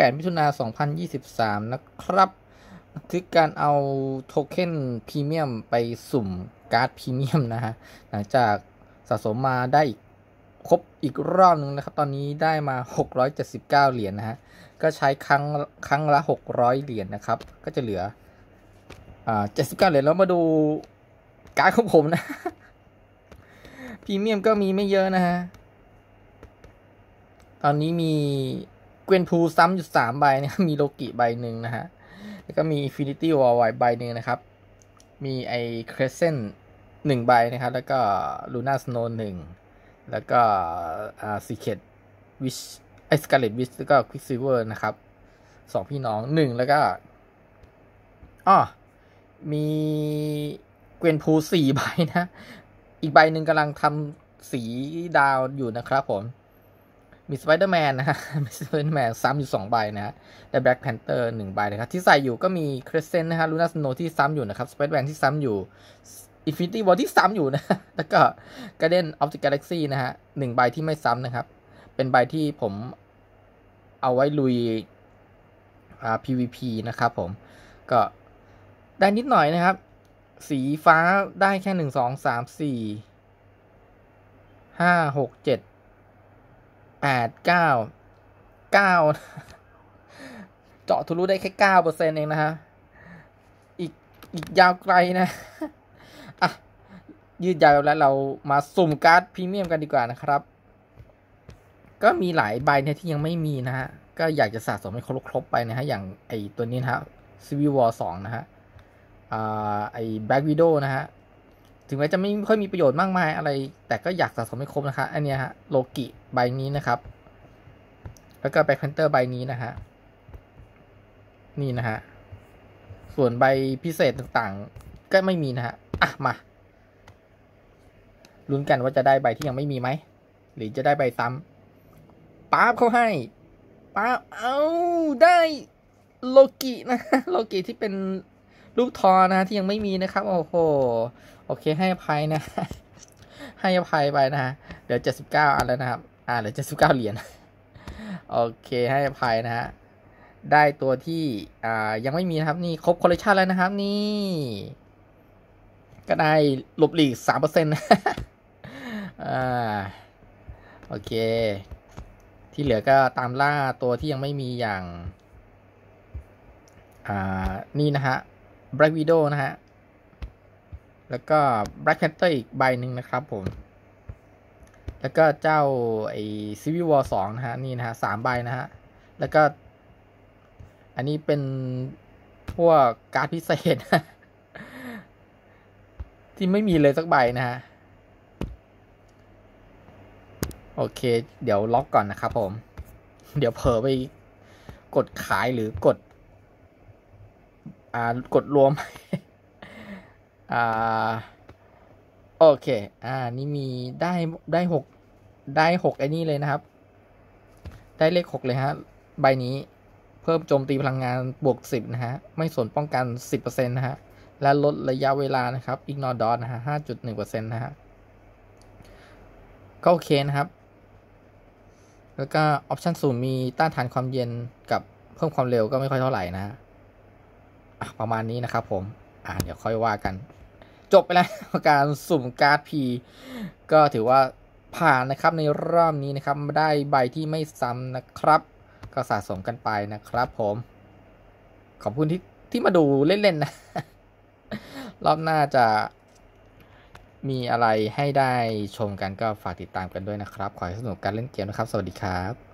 28มิถุนา2023 นะครับคือการเอาโทเค็นพรีเมียมไปสุ่มการ์ดพรีเมียมนะฮะ หลังจากสะสมมาได้ครบอีกรอบนึงนะครับ ตอนนี้ได้มา 679 เหรียญนนะฮะ ก็ใช้ครั้งครั้งละ 600 เหรียญนนะครับ ก็จะเหลืออ่า79 เหรียญแล้วมาดูการ์ดของผมนะพรีเมียมก็มีไม่เยอะนะฮะ ตอนนี้มี Gwenpool ซ้ำอยู่สามใบนะมีโลกิใบหนึ่งนะฮะ แล้วก็มี Infinity War ไวใบหนึ่งนะครับ มีไอ Crescent หนึ่งใบนะครับ แล้วก็ Luna Snow หนึ่งแล้วก็อ่า Scarlet Witch ไอ Scarlet Witch แล้วก็ Quicksilver นะครับสองพี่น้องหนึ่งแล้วก็อ๋อมี Gwenpool สี่ใบนะ อีกใบหนึ่งกำลังทำสี่ดาวอยู่นะครับผม มีสไปเดอร์แมนนะฮะมีสไปเดอร์แมนซ้ำอยู่สองใบนะฮะและ Black Panther หนึ่งใบนะครับ ที่ใส่อยู่ก็มี Crescent นะฮะ Luna Snow ที่ซ้ำอยู่นะครับสไปเดอร์แมนที่ซ้ำอยู่ Infinity War ที่ซ้ำอยู่นะ แล้วก็ก a เดนออฟ t ิกาแล็กซี่นะฮะหนึ่งใบที่ไม่ซ้ำนะครับ เป็นใบที่ผมเอาไว้ลุยอ่า PVP นะครับผม ก็ได้นิดหน่อยนะครับ สีฟ้าได้แค่หนึ่งสองสามสี่ห้าหกเจ็ด แปดเก้าเก้าเจาะทะลุได้แค่เก้าเปอร์เซ็นต์เองนะฮะ อีกอีกยาวไกลนะ อะ ยืดยาวแล้วเรามาสุ่มการ์ดพรีเมียมกันดีกว่านะครับ ก็มีหลายใบเนี่ยที่ยังไม่มีนะฮะ ก็อยากจะสะสมให้ครบๆไปนะฮะ อย่างไอตัวนี้นะฮะ Civil War 2นะฮะ อ่า ไอ Black Widow นะฮะ ถึงแม้จะไม่ค่อยมีประโยชน์มากมายอะไร แต่ก็อยากสะสมให้ครบนะฮะ อันนี้ฮะโลกิใบนี้นะครับ แล้วก็ Black Panther ใบนี้นะฮะ นี่นะฮะ ส่วนใบพิเศษต่างๆ ก็ไม่มีนะฮะ อะ มาลุ้นกันว่าจะได้ใบที่ยังไม่มีไหม หรือจะได้ใบซ้ำป๊าบเขาให้ป๊าบเอาได้โลกินะโลกิที่เป็นลูกทอนะที่ยังไม่มีนะครับ โอ้โห โอเคให้อภัยนะ ให้อภัยไปนะฮะเดี๋ยวเจ็ดสิบเก้าอันแล้วนะครับ อ่าเหลือเจ็ดสิบเก้าเหรียญโอเคให้อภัยนะฮะได้ตัวที่อ่ายังไม่มีนะครับนี่ครบคอลเลคชันแล้วนะครับนี่ก็ได้หลบหลีกสามเปอร์เซ็นต์อ่าโอเค ที่เหลือก็ตามล่าตัวที่ยังไม่มีอย่าง อ่า นี่นะฮะ Black Widow นะฮะ แล้วก็ Black Panther อีกใบหนึ่งนะครับผม แล้วก็เจ้าไอ้ Civil War 2 นะฮะ นี่นะฮะสามใบนะฮะ แล้วก็ อันนี้เป็นพวกการ์ดพิเศษ ที่ไม่มีเลยสักใบนะฮะ โอเค เดี๋ยวล็อกก่อนนะครับผม เดี๋ยวเผลอไปกดขายหรือกด อ่า กดรวม อ่าโอเค อ่า นี่มีได้ได้หกได้หกไอ้นี่เลยนะครับ ได้เลขหกเลยฮะ ใบนี้เพิ่มโจมตีพลังงานบวกสิบนะฮะ ไม่สนป้องกันสิบเปอร์เซ็นต์นะฮะ และลดระยะเวลานะครับ ignore dot นะฮะห้าจุดหนึ่งเปอร์เซ็นต์นะฮะ ก็โอเคนะครับ แล้วก็ออปชันสูงมีต้านทานความเย็นกับเพิ่มความเร็วก็ไม่ค่อยเท่าไหร่นะะประมาณนี้นะครับผม อ่า เดี๋ยวค่อยว่ากัน จบไปแล้วการสุ่มการ์ดพีก็ถือว่าผ่านนะครับในรอบนี้นะครับได้ใบที่ไม่ซ้ำนะครับ ก็สะสมกันไปนะครับผม ขอบคุณที่ที่มาดูเล่นๆนะ รอบหน้าจะมีอะไรให้ได้ชมกันก็ฝากติดตามกันด้วยนะครับ ขอให้สนุกการเล่นเกมนะครับ สวัสดีครับ